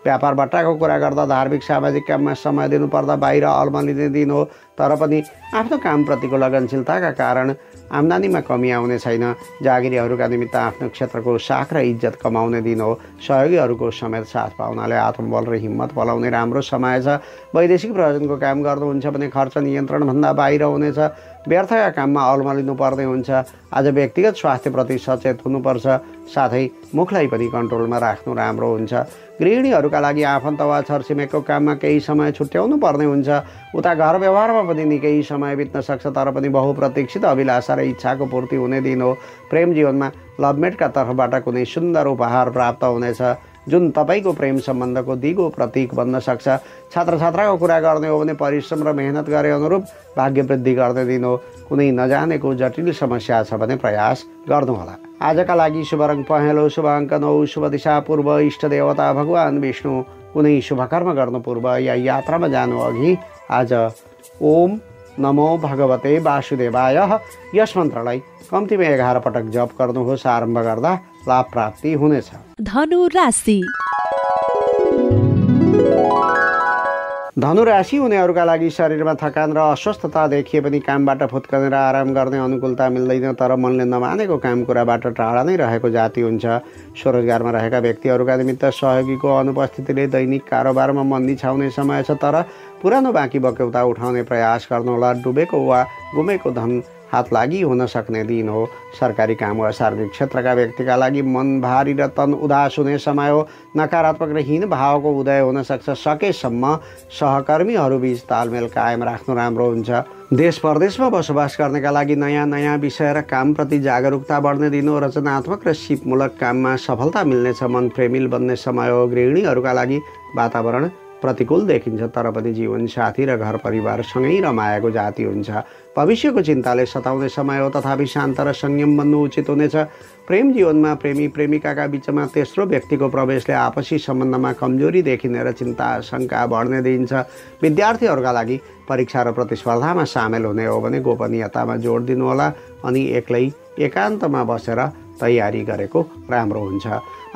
व्यापार बट्टाको कुरा गर्दा धार्मिक सामाजिक काममा समय दिनुपर्दा बाहिर अल्मलिने दिन हो तर पनि आफ्नो कामप्रतिको लगनशीलताका कारण आम्दानीमा कमी आउने छैन। जागिरीहरूका निमित्त आफ्नो क्षेत्रको साख र इज्जत कमाउने दिन हो। सहयोगीहरूको समेत साथ पाउनाले आत्मबल र हिम्मत पलाउने राम्रो समय छ। वैदेशिक प्रयोजनको काम गर्नुहुन्छ भने खर्च नियन्त्रणभन्दा बाहिर हुनेछ। व्यर्थका काममा अल्मलिनु पर्ने हुन्छ। आज व्यक्तिगत स्वास्थ्यप्रति सचेत हुनुपर्छ। साथै मुखलाई पनि कन्ट्रोलमा राख्नु राम्रो हुन्छ। गृहिणीहरूका लागि आफन्त वा छरछिमेकको काममा केही समय छुट्याउनु पर्ने हुन्छ। उता घर व्यवहारमा पनि निकै समय बित्न सक्छ तर पनि बहुप्रतीक्षित अभिलाषा र इच्छाको पूर्ति हुने दिन हो। प्रेम जीवनमा लभमेटका तर्फबाट कुनै सुन्दर उपहार प्राप्त हुनेछ। जुन तपाईँको प्रेम सम्बन्धको दिगो प्रतीक बन्न सक्छ। छात्र छात्राको कुरा गर्ने हो भने परिश्रम र मेहनत गरे अनुरूप भाग्य वृद्धि गर्ने दिन कुनै नजानेको जटिल समस्या छ भने प्रयास गर्नुहोला। आजका लागि शुभ रङ पहेँलो शुभ अङ्क नौ शुभ दिशा पूर्व इष्ट देवता भगवान् विष्णु कुनै शुभकर्म गर्नु पूर्व या यात्रामा जानु अघि आज ओम नमो भगवते वासुदेवाय। यस मन्त्रलाई कम्तीमा एघार पटक जप गर्नुहोस् आरम्भ गर्दा लाभ प्राप्ति हुनेछ धनु राशि। धनु राशि हुनेहरूका लागि शरीरमा थकान र अस्वस्थता देखिए पनि कामबाट फुत्कने र आराम गर्ने अनुकूलता मिल्दैन तर मनले नमानेको काम कुराबाट टाढा नै रहेको जाति हुन्छ। स्वरोजगारमा रहेका व्यक्तिहरूका निमित्त सहयोगीको अनुपस्थितिले दैनिक कारोबारमा मन्दी छाउने समय छ तर पुरानो बाँकी बक्यौता उठाउने प्रयास गर्नुहोला डुबेको वा गुमेको धन हात लागि हुन सक्ने दिन हो। सरकारी काम वा सार्वजनिक क्षेत्रका व्यक्तिका लागि मन भारी र तन उदास हुने समय हो। नकारात्मक र हीन भावको उदय हुन सक्छ। सकेसम्म सहकर्मीहरूबीच तालमेल कायम राख्नु राम्रो हुन्छ। देश परदेशमा बसोबास गर्नका लागि नयाँ नयाँ विषय र कामप्रति जागरुकता बढ्ने दिन हो। रचनात्मक र सिपमूलक काममा सफलता मिल्नेछ। मन प्रेमिल बन्ने समय हो। गृहिणीहरूका लागि वातावरण प्रतिकूल देखिन्छ तर पनि जीवनसाथी र घर परिवारसँगै रमाएको जाति हुन्छ। भविष्यको चिन्ताले सताउने समय हो तथापि शान्त र संयम बन्नु उचित हुनेछ। प्रेम जीवनमा प्रेमी प्रेमिकाका बिचमा तेस्रो व्यक्तिको प्रवेशले आपसी सम्बन्धमा कमजोरी देखिने र चिन्ता शङ्का बढ्ने दिइन्छ विद्यार्थीहरूका लागि परीक्षा र प्रतिस्पर्धामा सामेल हुने हो भने गोपनीयतामा जोड दिनुहोला अनि एक्लै एकान्तमा बसेर तयारी गरेको राम्रो हुन्छ।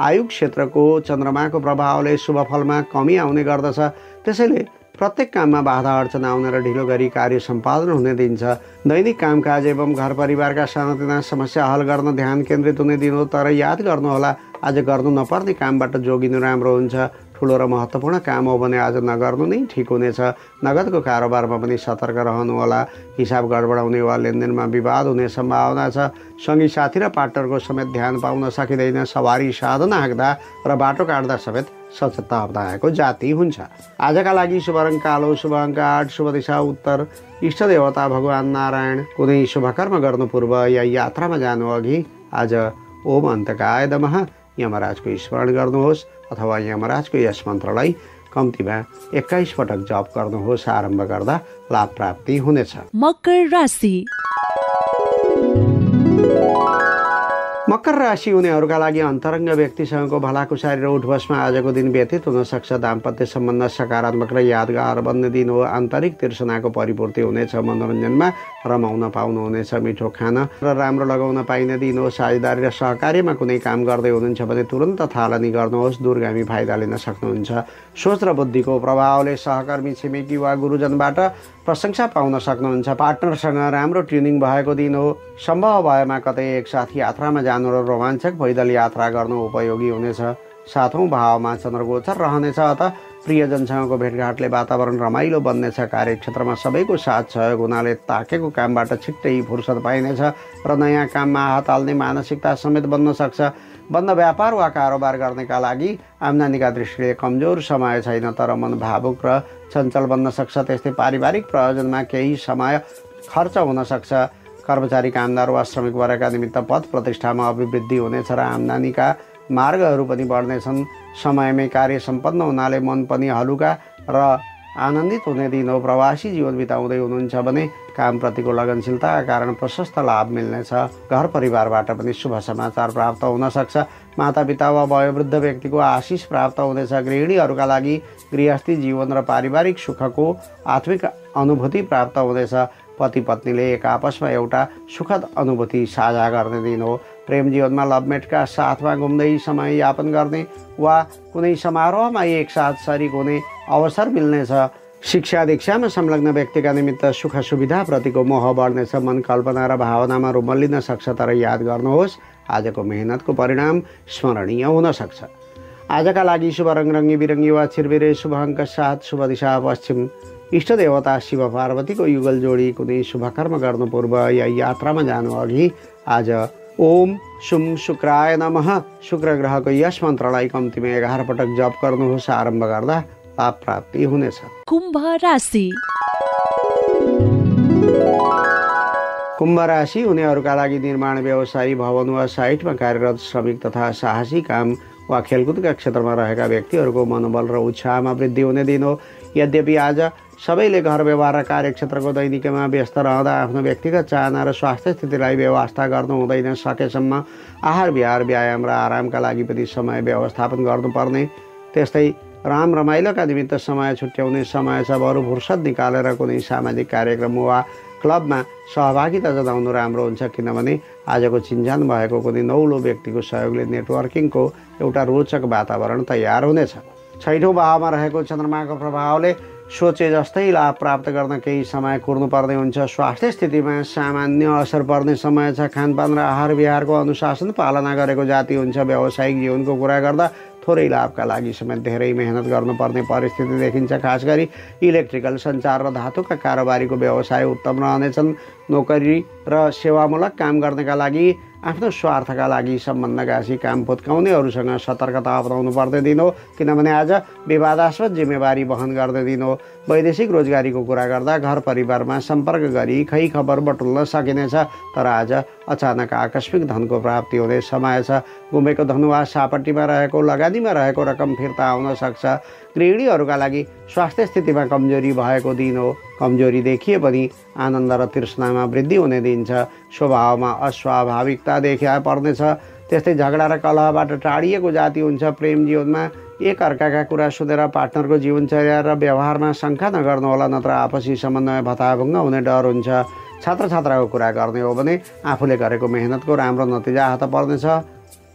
आयु क्षेत्रको चन्द्रमाको प्रभावले शुभफलमा कमी आउने गर्दछ। त्यसैले प्रत्येक काममा बाधा अडचन आउने र ढिलो गरी कार्य सम्पादन हुने दिन्छ। दैनिक कामकाज एवं घर परिवारका सानोतिना समस्या हल गर्न ध्यान केन्द्रित हुने दिन हो तर याद गर्नुहोला। आज गर्नु नपर्ने कामबाट जोगिनु राम्रो हुन्छ। ठुलो र महत्त्वपूर्ण काम हो भने आज नगर्नु नै ठिक हुनेछ। नगदको कारोबारमा पनि सतर्क रहनुहोला हिसाब गडबडाउने वा लेनदेनमा विवाद हुने सम्भावना छ। सँगै साथी र पार्टनरको समेत ध्यान पाउन सकिँदैन। सवारी साधन हाँक्दा र बाटो काट्दा समेत सचेतता अप्नाएको जाति हुन्छ। आजका लागि शुभ रङ कालो शुभ अङ्क आठ शुभ दिशा उत्तर। इष्ट देवता भगवान् नारायण। कुनै शुभकर्म गर्नु पूर्व या यात्रामा जानु अघि आज ओम अन्तकाय दमः यमराजको स्मरण गर्नुहोस् अथवा यमराजको यस मन्त्रलाई कम्तीमा एक्काइस पटक जप गर्नुहोस् आरम्भ गर्दा लाभ प्राप्ति हुनेछ। मकर राशि। मकर राशि हुनेहरूका लागि अन्तरङ्ग व्यक्तिसँगको भलाकुसारी र उठबसमा आजको दिन व्यतीत हुन सक्छ। दाम्पत्य सम्बन्ध सकारात्मक र यादगार बन्ने दिन हो। आन्तरिक तिर्सनाको परिपूर्ति हुनेछ। मनोरञ्जनमा रमाउन पाउनुहुनेछ। मिठो खान र राम्रो लगाउन पाइने दिन हो। साझेदारी र सहकार्यमा कुनै काम गर्दै हुनुहुन्छ भने तुरन्त थालनी गर्नुहोस्। दूरगामी फाइदा लिन सक्नुहुन्छ। सोच र बुद्धिको प्रभावले सहकर्मी छिमेकी वा गुरुजनबाट प्रशंसा पाउन सक्नुहुन्छ। पार्टनरसँग राम्रो ट्युनिङ भएको दिन हो। सम्भव भएमा कतै एकसाथ यात्रामा जानु र रोमाञ्चक पैदल यात्रा गर्नु उपयोगी हुनेछ। सातौँ भावमा चन्द्रगोचर रहनेछ अत प्रियजनसँगको भेटघाटले वातावरण रमाइलो बन्नेछ। कार्यक्षेत्रमा सबैको साथ सहयोग हुनाले ताकेको कामबाट छिट्टै फुर्सद पाइनेछ र नयाँ काममा हात हाल्ने मानसिकता समेत बन्न सक्छ। बन्द व्यापार वा कारोबार गर्नेका लागि आम्दानीका दृष्टिले कमजोर समय छैन तर मन भावुक र चञ्चल बन्न सक्छ। त्यस्तै पारिवारिक प्रयोजनमा केही समय खर्च हुन सक्छ। कर्मचारी कामदार वा श्रमिक वर्गका निमित्त पद प्रतिष्ठामा अभिवृद्धि हुनेछ र आम्दानीका मार्गहरू पनि बढ्नेछन्। समयमै कार्य सम्पन्न हुनाले मन पनि हलुका र आनन्दित हुने दिन हो। प्रवासी जीवन बिताउँदै हुनुहुन्छ भने कामप्रतिको लगनशीलताका कारण प्रशस्त लाभ मिल्नेछ। घर परिवारबाट पनि शुभ समाचार प्राप्त हुन सक्छ। मातापिता वा वयोवृद्ध व्यक्तिको आशिष प्राप्त हुनेछ। गृहिणीहरूका लागि गृहस्थी जीवन र पारिवारिक सुखको आत्मिक अनुभूति प्राप्त हुनेछ। पति पत्नीले एक आपसमा एउटा सुखद अनुभूति साझा गर्ने दिन हो। प्रेम जीवनमा लभमेटका साथमा घुम्दै समय यापन गर्ने वा कुनै समारोहमा एकसाथ सरिक हुने अवसर मिल्नेछ। शिक्षा दीक्षामा संलग्न व्यक्तिका निमित्त सुख सुविधाप्रतिको मोह बढ्नेछ। मन कल्पना र भावनामा रुमल्लिन सक्छ तर याद गर्नुहोस् आजको मेहनतको परिणाम स्मरणीय हुन सक्छ। आजका लागि शुभ रङरङ्गी बिरङ्गी वा छिरबिरे शुभ अङ्क सात शुभ दिशा पश्चिम इष्ट देवता शिव पार्वतीको युगल जोडी कुनै शुभकर्म गर्नु पूर्व या यात्रामा जानु अघि आज ओम सुम शुक्राय नमः। शुक्र ग्रहको यस मन्त्रलाई कम्तीमा एघार पटक जप गर्नुहोस्। आरम्भ गर्दा लाभ प्राप्ति हुनेछ। कुम्भ राशि। कुम्भ राशि हुनेहरूका लागि निर्माण व्यवसायी भवन वा साइटमा कार्यरत श्रमिक तथा साहसी काम वा खेलकुदका क्षेत्रमा रहेका व्यक्तिहरूको मनोबल र उत्साहमा वृद्धि हुने दिन हो। यद्यपि आज सबैले घर व्यवहार र कार्यक्षेत्रको दैनिकमा व्यस्त रहँदा आफ्नो व्यक्तिगत चाहना र स्वास्थ्य स्थितिलाई व्यवस्था गर्नु हुँदैन सकेसम्म आहार विहार व्यायाम र आरामका लागि पनि समय व्यवस्थापन गर्नुपर्ने त्यस्तै राम रमाइलोका निमित्त समय छुट्याउने समय छ बरु फुर्सद निकालेर कुनै सामाजिक कार्यक्रम वा क्लबमा सहभागिता जनाउनु राम्रो हुन्छ किनभने आजको चिन्जान भएको कुनै नौलो व्यक्तिको सहयोगले नेटवर्किङको एउटा रोचक वातावरण तयार हुनेछ छैठौँ भावमा रहेको चन्द्रमाको प्रभावले सोचे जस्तै लाभ प्राप्त गर्न केही समय कुर्नुपर्ने हुन्छ। स्वास्थ्य स्थितिमा सामान्य असर पर्ने समय छ। खानपान र आहार विहारको अनुशासन पालना गरेको जाति हुन्छ। व्यावसायिक जीवनको कुरा गर्दा थोरै लाभका लागि समेत धेरै मेहनत गर्नुपर्ने परिस्थिति देखिन्छ। खास गरी इलेक्ट्रिकल सञ्चार र धातुका कारोबारीको व्यवसाय उत्तम रहनेछन्। नोकरी र सेवामूलक काम गर्नका लागि आफ्नो स्वार्थका लागि सम्बन्ध गाँसी काम फुत्काउनेहरूसँग सतर्कता अपनाउनु दिन। हो किनभने आज विवादास्पद जिम्मेवारी वहन गर्ने दिन। हो वैदेशिक रोजगारीको कुरा गर्दा घर परिवारमा सम्पर्क गरी खै खबर बटुल्न सकिनेछ तर आज अचानक आकस्मिक धनको प्राप्ति हुने समय छ। गुमेको धन वा सापट्टिमा रहेको लगानीमा रहेको रकम फिर्ता आउन सक्छ। गृहिणीहरूका लागि स्वास्थ्य स्थितिमा कमजोरी भएको दिन हो। कमजोरी देखिए पनि आनन्द र तृष्णामा वृद्धि हुने दिन छ। स्वभावमा अस्वाभाविकता देखा पर्नेछ। त्यस्तै झगडा र कलहबाट टाढिएको जाति हुन्छ। प्रेम जीवनमा एक अर्काका कुरा सुनेर पार्टनरको जीवनचर्या र व्यवहारमा शङ्का नगर्नुहोला नत्र आपसी सम्बन्धमा भताभुङ्ग हुने डर हुन्छ। छात्र छात्राको कुरा गर्ने हो भने आफूले गरेको मेहनतको राम्रो नतिजा हात पर्नेछ।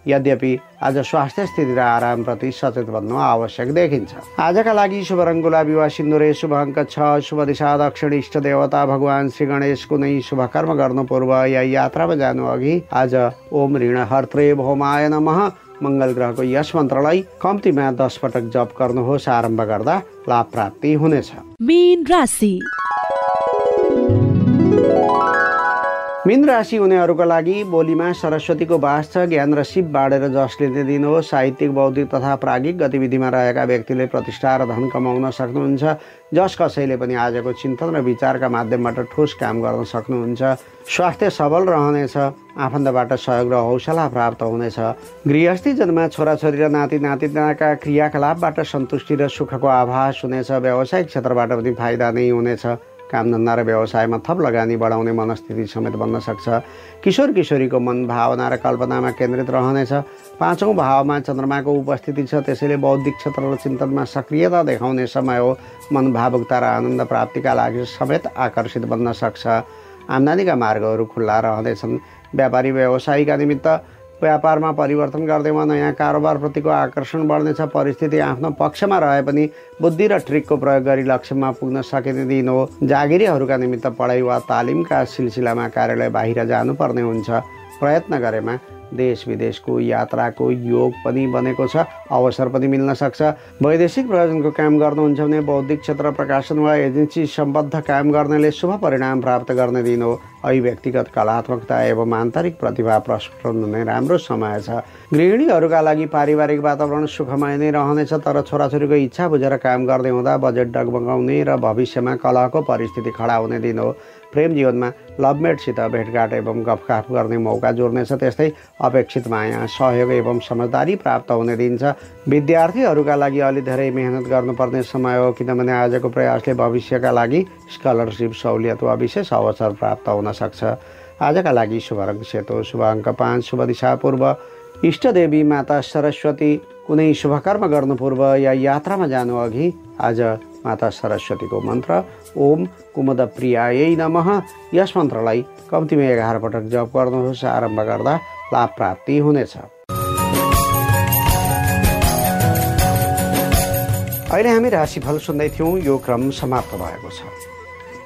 यद्यपि आज स्वास्थ्य स्थिति र आरामप्रति सचेत बन्नु आवश्यक देखिन्छ। आजका लागि शुभ रङ गुलाबी वा सिन्दुरे शुभ अङ्क छ शुभ दिशा दक्षिण इष्ट देवता भगवान् श्री गणेश कुनै शुभ कर्म गर्नु पूर्व या यात्रामा जानु अघि आज ओम ऋण हर्त्रे भौमाय नमः। मङ्गल ग्रहको यस मन्त्रलाई कम्तीमा दस पटक जप गर्नुहोस् आरम्भ गर्दा लाभ प्राप्ति हुनेछ। मीन राशि हुनेहरूका लागि बोलीमा सरस्वतीको बास छ। ज्ञान र शिव बाँडेर जस लिने दिन हो साहित्यिक बौद्धिक तथा प्राज्ञिक गतिविधिमा रहेका व्यक्तिले प्रतिष्ठा र धन कमाउन सक्नुहुन्छ। जस कसैले पनि आजको चिन्तन र विचारका माध्यमबाट ठोस काम गर्न सक्नुहुन्छ। स्वास्थ्य सबल रहनेछ आफन्तबाट सहयोग र हौसला प्राप्त हुनेछ। गृहस्थी जन्मा छोराछोरी र नाति नातिनाका क्रियाकलापबाट सन्तुष्टि र सुखको आभास हुनेछ। व्यावसायिक क्षेत्रबाट पनि फाइदा नै हुनेछ। कामधन्दा र व्यवसायमा थप लगानी बढाउने मनस्थिति समेत बन्न सक्छ। किशोर किशोरीको मन भावना र कल्पनामा केन्द्रित रहनेछ। पाँचौँ भावमा चन्द्रमाको उपस्थिति छ। त्यसैले बौद्धिक क्षेत्र र चिन्तनमा सक्रियता देखाउने समय हो। मन भावुकता र आनन्द प्राप्तिका लागि समेत आकर्षित बन्न सक्छ। आम्दानीका मार्गहरू खुल्ला रहँदैछन्। व्यापारी व्यवसायीका निमित्त व्यापारमा परिवर्तन गर्दैमा नयाँ कारोबारप्रतिको आकर्षण बढ्नेछ परिस्थिति आफ्नो पक्षमा रहे पनि बुद्धि र ट्रिकको प्रयोग गरी लक्ष्यमा पुग्न सकिने दिन हो जागिरीहरूका निमित्त पढाइ वा तालिमका सिलसिलामा कार्यालय बाहिर जानुपर्ने हुन्छ प्रयत्न गरेमा देश विदेशको यात्राको योग पनि बनेको छ अवसर पनि मिल्न सक्छ वैदेशिक प्रयोजनको काम गर्नुहुन्छ भने बौद्धिक क्षेत्र प्रकाशन वा एजेन्सी सम्बद्ध काम गर्नेले शुभ परिणाम प्राप्त गर्ने दिन हो अहिले व्यक्तिगत कलात्मकता एवं आन्तरिक प्रतिभा प्रस्फुटन हुने राम्रो समय छ। गृहिणीहरूका लागि पारिवारिक वातावरण सुखमय नै रहनेछ तर छोराछोरीको इच्छा बुझेर काम गर्दै हुँदा बजेट डगमगाउने र भविष्यमा कलहको परिस्थिति खडा हुने दिन हो। प्रेम जीवनमा लभमेटसित भेटघाट एवं गफगाफ गर्ने मौका जोड्नेछ त्यस्तै अपेक्षित माया सहयोग एवं समझदारी प्राप्त हुने दिन्छ विद्यार्थीहरूका लागि अलि धेरै मेहनत गर्नुपर्ने समय हो किनभने आजको प्रयासले भविष्यका लागि स्कलरसिप सहुलियत वा विशेष अवसर प्राप्त हुन सक्छ। आजका लागि शुभ रङ सेतो शुभ अङ्क पाँच शुभ दिशा पूर्व इष्टदेवी माता सरस्वती कुनै शुभकर्म गर्नु पूर्व या यात्रामा जानु अघि आज माता सरस्वतीको मन्त्र ओम कुमुद प्रियायै नमः। यस मन्त्रलाई कम्तीमा एघार पटक जप गर्नुहोस् आरम्भ गर्दा लाभ प्राप्ति हुनेछ। अहिले हामी राशिफल सुन्दै थियौँ यो क्रम समाप्त भएको छ।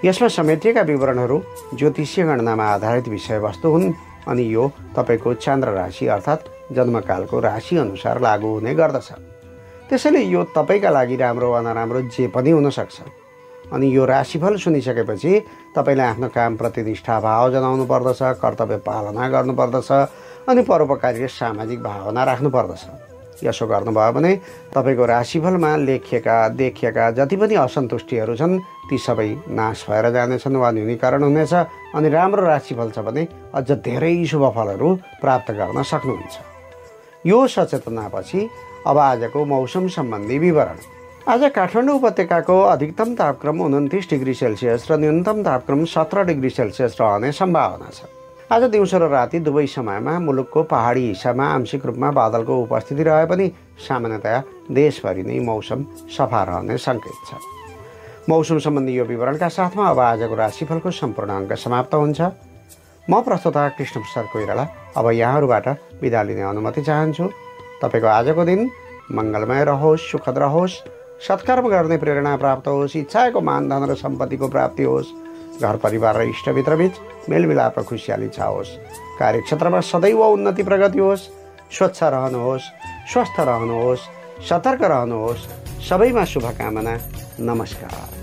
यसमा समेटिएका विवरणहरू ज्योतिषीय गणनामा आधारित विषयवस्तु हुन् अनि यो तपाईँको चन्द्र राशि अर्थात् जन्मकालको राशि अनुसार लागू हुने गर्दछ। त्यसैले यो तपाईँका लागि राम्रो वा नराम्रो जे पनि हुनसक्छ। अनि यो राशिफल सुनिसकेपछि तपाईँले आफ्नो कामप्रति निष्ठाभाव जनाउनु पर्दछ कर्तव्य पालना गर्नुपर्दछ अनि परोपकारी सामाजिक भावना राख्नुपर्दछ यसो गर्नुभयो भने तपाईँको राशिफलमा लेखिएका देखिएका जति पनि असन्तुष्टिहरू छन् ती सबै नाश भएर जानेछन् वा न्यूनीकरण हुनेछ अनि राम्रो राशिफल छ भने अझ धेरै शुभ फलहरू प्राप्त गर्न सक्नुहुन्छ। यो सचेतनापछि अब आजको मौसम सम्बन्धी विवरण। आज काठमाडौँ उपत्यकाको अधिकतम तापक्रम उन्तिस डिग्री सेल्सियस र न्यूनतम तापक्रम सत्र डिग्री सेल्सियस रहने सम्भावना छ। आज दिउँसो र राति दुवै समयमा मुलुकको पहाडी हिस्सामा आंशिक रूपमा बादलको उपस्थिति रहे पनि सामान्यतया देशभरि नै मौसम सफा रहने सङ्केत छ। मौसम सम्बन्धी यो विवरणका साथमा अब आजको राशिफलको सम्पूर्ण अङ्क समाप्त हुन्छ। म प्रस्तुता कृष्ण प्रसाद कोइराला अब यहाँहरूबाट बिदा लिने अनुमति चाहन्छु। तपाईँको आजको दिन मङ्गलमय रहोस् सुखद रहोस् सत्कर्म गर्ने प्रेरणा प्राप्त होस् इच्छाएको मानधन र सम्पत्तिको प्राप्ति होस्। घर परिवार र इष्टमित्रबीच मेलमिलाप र खुसियाली छाओस्। कार्यक्षेत्रमा सदैव उन्नति प्रगति होस् स्वच्छ रहनुहोस् स्वस्थ रहनुहोस् सतर्क रहनुहोस्। सबैमा शुभकामना नमस्कार।